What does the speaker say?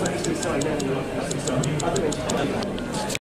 朝日してはいないの、で